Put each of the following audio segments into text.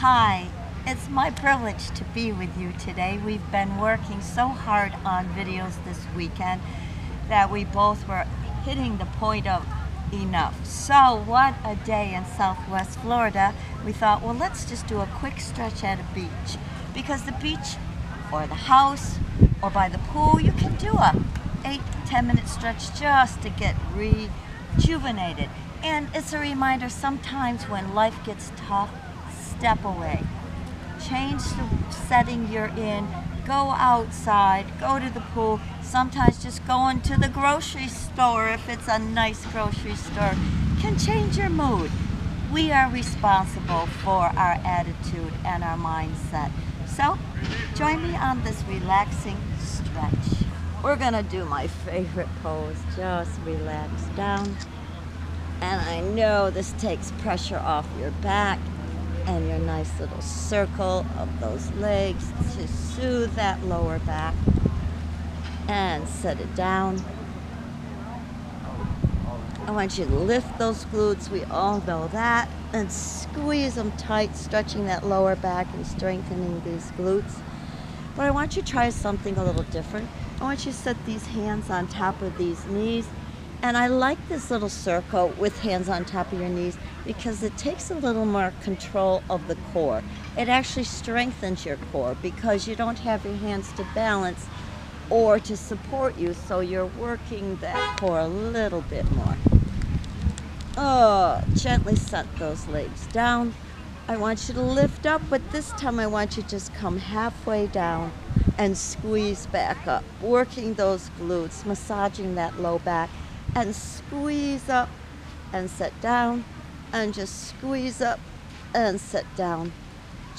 Hi, it's my privilege to be with you today. We've been working so hard on videos this weekend that we both were hitting the point of enough. So, what a day in Southwest Florida. We thought, well, let's just do a quick stretch at a beach because the beach or the house or by the pool, you can do a 8 10 minute stretch just to get rejuvenated. And it's a reminder sometimes when life gets tough, step away. Change the setting you're in. Go outside, go to the pool. Sometimes just going to the grocery store, if it's a nice grocery store, can change your mood. We are responsible for our attitude and our mindset. So, join me on this relaxing stretch. We're gonna do my favorite pose. Just relax down. And I know this takes pressure off your back and your nice little circle of those legs to soothe that lower back and set it down. I want you to lift those glutes, we all know that, and squeeze them tight, stretching that lower back and strengthening these glutes. But I want you to try something a little different. I want you to set these hands on top of these knees and I like this little circle with hands on top of your knees because it takes a little more control of the core. It actually strengthens your core because you don't have your hands to balance or to support you, so you're working that core a little bit more. Oh, gently set those legs down. I want you to lift up, but this time I want you to just come halfway down and squeeze back up, working those glutes, massaging that low back and squeeze up and set down and just squeeze up and set down.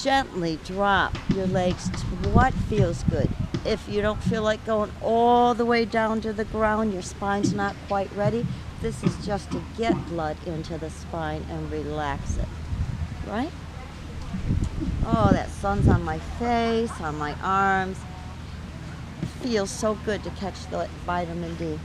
Gently drop your legs to what feels good. If you don't feel like going all the way down to the ground, your spine's not quite ready, this is just to get blood into the spine and relax it. Right? Oh, that sun's on my face, on my arms. Feels so good to catch the vitamin D.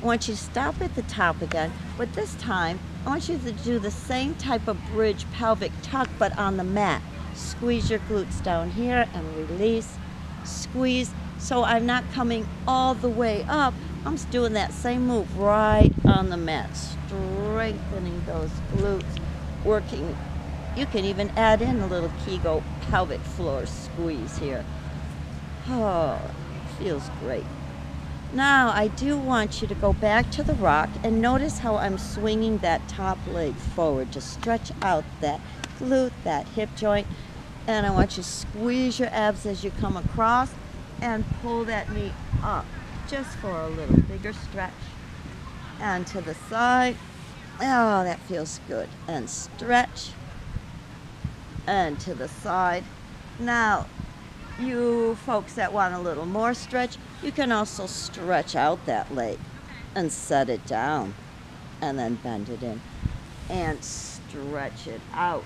I want you to stop at the top again, but this time I want you to do the same type of bridge pelvic tuck, but on the mat. Squeeze your glutes down here and release. Squeeze. So I'm not coming all the way up. I'm just doing that same move right on the mat, strengthening those glutes, working. You can even add in a little Kegel pelvic floor squeeze here. Oh, feels great. Now I do want you to go back to the rock and notice how I'm swinging that top leg forward to stretch out that glute, that hip joint. And I want you to squeeze your abs as you come across and pull that knee up just for a little bigger stretch. And to the side. Oh, that feels good. And stretch. And to the side. Now, you folks that want a little more stretch, you can also stretch out that leg and set it down and then bend it in and stretch it out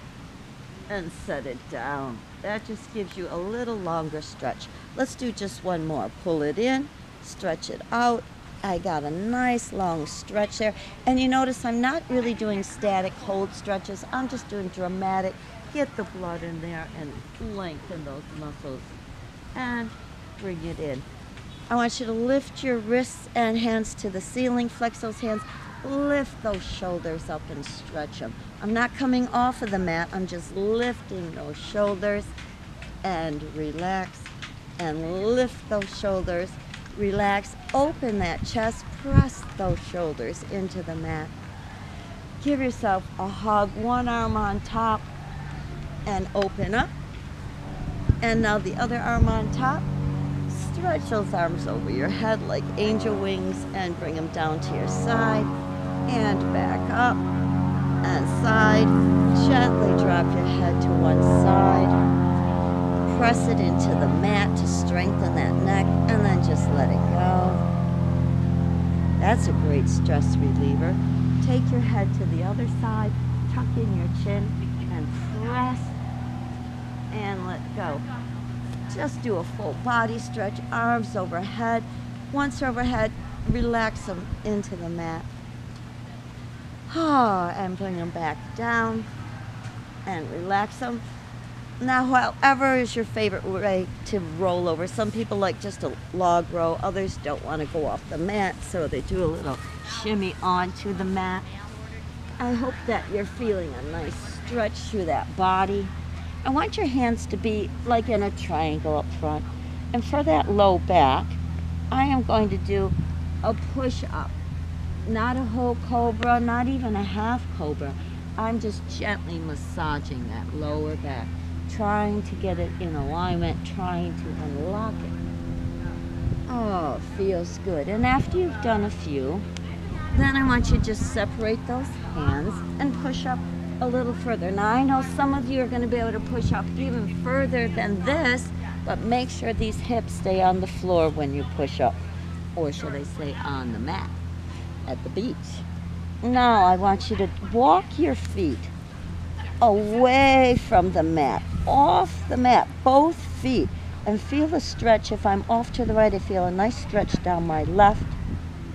and set it down. That just gives you a little longer stretch. Let's do just one more. Pull it in, stretch it out. I got a nice long stretch there. And you notice I'm not really doing static hold stretches. I'm just doing dramatic. Get the blood in there and lengthen those muscles and bring it in. I want you to lift your wrists and hands to the ceiling, flex those hands, lift those shoulders up and stretch them. I'm not coming off of the mat, I'm just lifting those shoulders and relax and lift those shoulders. Relax, open that chest, press those shoulders into the mat. Give yourself a hug, one arm on top, and open up. And now the other arm on top. Stretch those arms over your head like angel wings and bring them down to your side and back up and side. Gently drop your head to one side. Press it into the mat to strengthen that neck and then just let it go. That's a great stress reliever. Take your head to the other side, tuck in your chin, and press and let go. Just do a full body stretch, arms overhead. Once overhead, relax them into the mat. Ah, and bring them back down. and relax them. Now, however is your favorite way to roll over. Some people like just a log roll. Others don't want to go off the mat, so they do a little shimmy onto the mat. I hope that you're feeling a nice stretch through that body. I want your hands to be like in a triangle up front. And for that low back, I am going to do a push up. Not a whole cobra, not even a half cobra. I'm just gently massaging that lower back, trying to get it in alignment, trying to unlock it. Oh, feels good. And after you've done a few, then I want you to just separate those hands and push up a little further. Now I know some of you are going to be able to push up even further than this, but make sure these hips stay on the floor when you push up. Or should I say on the mat at the beach. Now I want you to walk your feet away from the mat, off the mat, both feet, and feel the stretch. If I'm off to the right, I feel a nice stretch down my left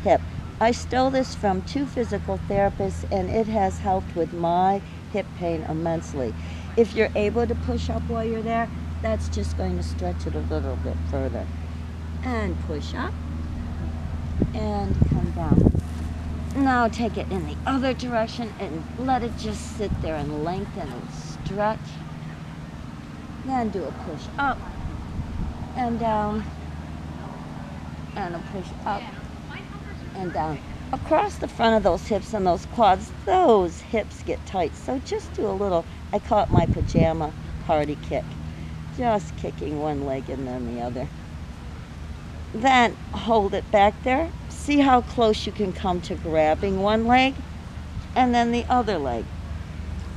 hip. I stole this from two physical therapists and it has helped with my hip pain immensely. If you're able to push up while you're there, that's just going to stretch it a little bit further. And push up and come down. Now take it in the other direction and let it just sit there and lengthen and stretch. Then do a push up and down and a push up and down. Across the front of those hips and those quads, those hips get tight. So just do a little, I call it my pajama party kick. Just kicking one leg and then the other. Then hold it back there. See how close you can come to grabbing one leg and then the other leg.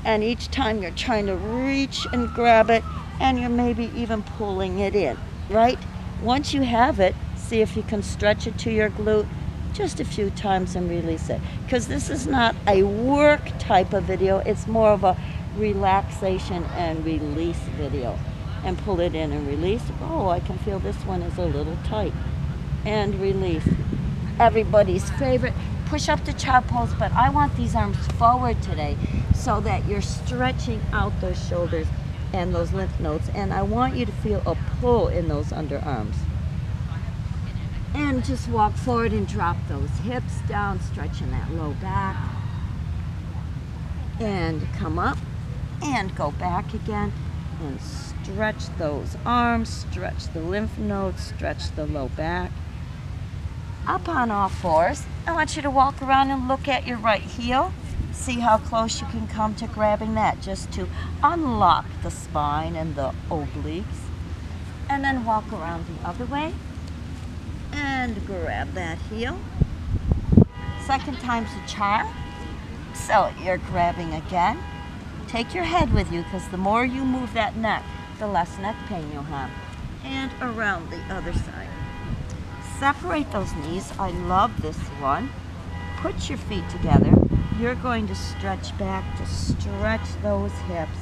And each time you're trying to reach and grab it and you're maybe even pulling it in, right? Once you have it, see if you can stretch it to your glute just a few times and release it. Because this is not a work type of video, it's more of a relaxation and release video. And pull it in and release. Oh, I can feel this one is a little tight. And release. Everybody's favorite. Push up the child pose, but I want these arms forward today so that you're stretching out those shoulders and those lymph nodes. And I want you to feel a pull in those underarms. And just walk forward and drop those hips down, stretching that low back. And come up and go back again and stretch those arms, stretch the lymph nodes, stretch the low back. Up on all fours, I want you to walk around and look at your right heel. See how close you can come to grabbing that just to unlock the spine and the obliques. And then walk around the other way and grab that heel. Second time's a charm. So you're grabbing again. Take your head with you because the more you move that neck, the less neck pain you'll have. And around the other side. Separate those knees. I love this one. Put your feet together. You're going to stretch back to stretch those hips.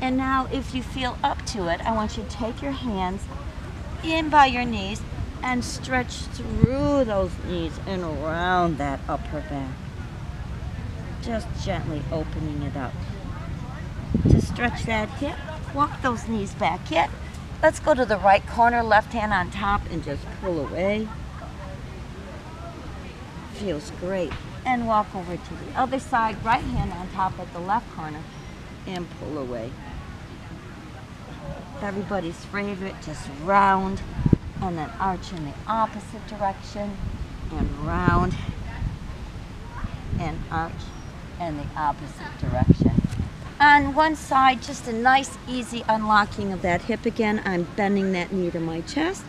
And now if you feel up to it, I want you to take your hands in by your knees and stretch through those knees and around that upper back. Just gently opening it up. To stretch that hip, walk those knees back yet. Let's go to the right corner, left hand on top, and just pull away. Feels great. And walk over to the other side, right hand on top at the left corner, and pull away everybody's favorite, just round and then arch in the opposite direction and round and arch in the opposite direction. On one side, just a nice easy unlocking of that hip again. I'm bending that knee to my chest,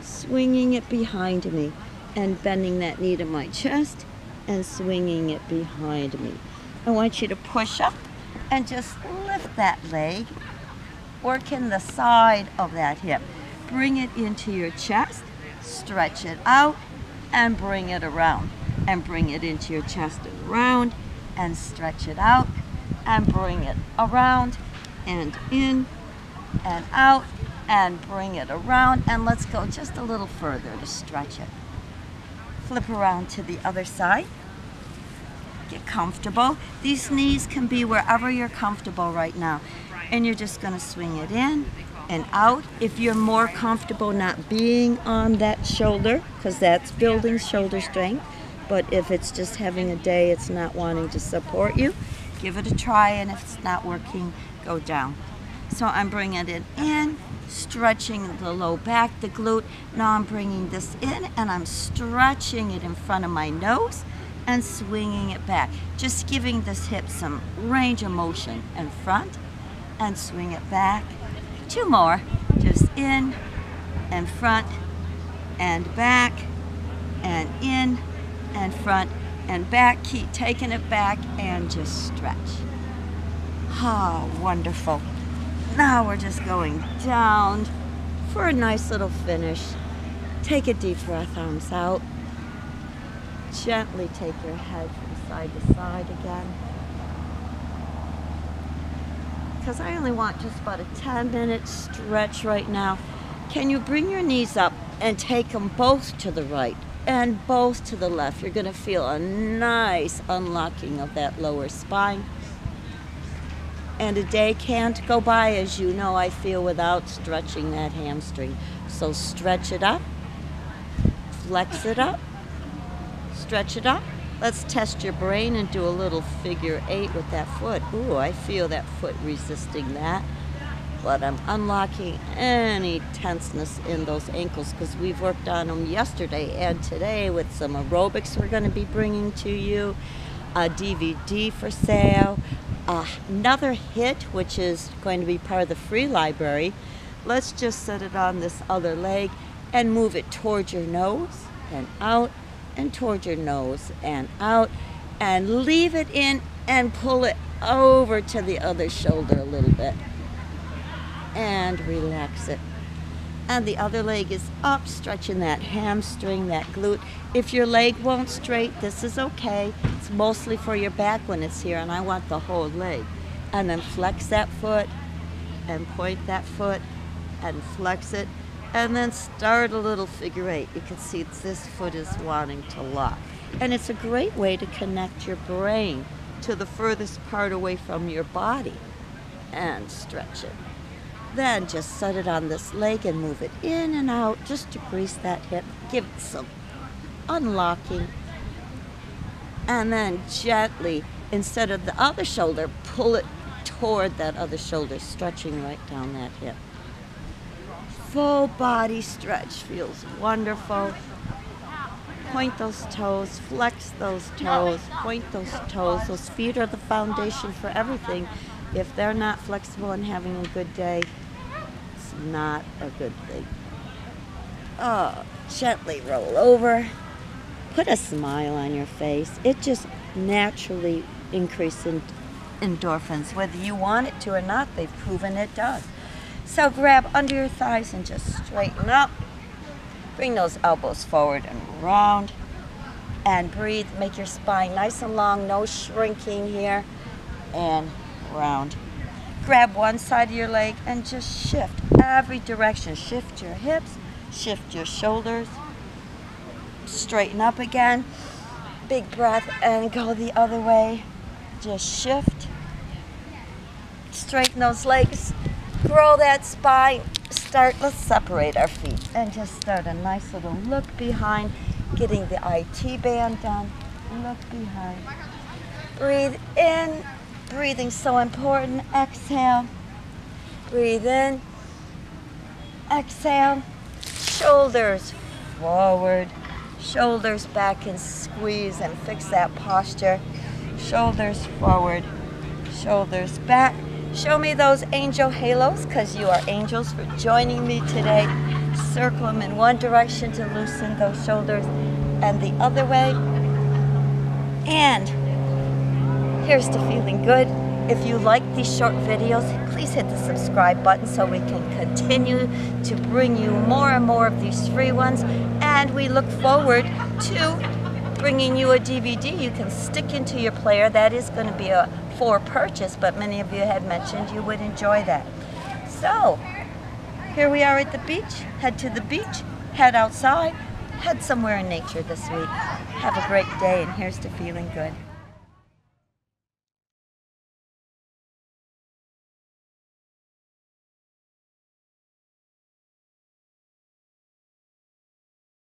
swinging it behind me and bending that knee to my chest and swinging it behind me. I want you to push up and just lift that leg working the side of that hip. Bring it into your chest, stretch it out, and bring it around. And bring it into your chest and around, and stretch it out, and bring it around, and in, and out, and bring it around. And let's go just a little further to stretch it. Flip around to the other side. Get comfortable. These knees can be wherever you're comfortable right now. And you're just going to swing it in and out. If you're more comfortable not being on that shoulder, because that's building shoulder strength, but if it's just having a day it's not wanting to support you, give it a try. And if it's not working, go down. So I'm bringing it in, stretching the low back, the glute. Now I'm bringing this in and I'm stretching it in front of my nose and swinging it back. Just giving this hip some range of motion in front and swing it back. Two more, just in and front and back and in and front and back. Keep taking it back and just stretch. Ah, oh, wonderful. Now we're just going down for a nice little finish. Take a deep breath, arms out. Gently take your head from side to side again. Because I only want just about a 10 minute stretch right now. Can you bring your knees up and take them both to the right and both to the left? You're going to feel a nice unlocking of that lower spine and a day can't go by, as you know, I feel, without stretching that hamstring. So stretch it up, flex it up, stretch it up. Let's test your brain and do a little figure eight with that foot. Ooh, I feel that foot resisting that. But I'm unlocking any tenseness in those ankles because we've worked on them yesterday and today with some aerobics we're going to be bringing to you, a DVD for sale, another hit, which is going to be part of the free library. Let's just set it on this other leg and move it towards your nose and out and towards your nose and out and leave it in and pull it over to the other shoulder a little bit and relax it and the other leg is up, stretching that hamstring, that glute. If your leg won't straight, this is okay. It's mostly for your back when it's here, and I want the whole leg. And then flex that foot, and point that foot, and flex it, and then start a little figure eight. You can see this foot is wanting to lock. And it's a great way to connect your brain to the furthest part away from your body and stretch it. Then just set it on this leg and move it in and out just to grease that hip. Give it some unlocking. And then gently, instead of the other shoulder, pull it toward that other shoulder, stretching right down that hip. Full body stretch feels wonderful. Point those toes, flex those toes, point those toes. Those feet are the foundation for everything. If they're not flexible and having a good day, it's not a good thing. Oh, gently roll over. Put a smile on your face. It just naturally increases endorphins. Whether you want it to or not, they've proven it does. So grab under your thighs and just straighten up. Bring those elbows forward and round. And breathe. Make your spine nice and long, no shrinking here. And round. Grab one side of your leg and just shift every direction. Shift your hips, shift your shoulders, straighten up again. Big breath and go the other way. Just shift. Straighten those legs, grow that spine. Start, let's separate our feet and just start a nice little look behind, getting the IT band done. Look behind. Breathe in Breathing so important. Exhale. Breathe in. Exhale. Shoulders forward. Shoulders back and squeeze and fix that posture. Shoulders forward. Shoulders back. Show me those angel halos because you are angels for joining me today. Circle them in one direction to loosen those shoulders and the other way. And Here's to feeling good. If you like these short videos, please hit the subscribe button so we can continue to bring you more and more of these free ones. And we look forward to bringing you a DVD you can stick into your player. That is going to be a for purchase, but many of you had mentioned you would enjoy that. So, here we are at the beach. Head to the beach, head outside, head somewhere in nature this week. Have a great day, and here's to feeling good.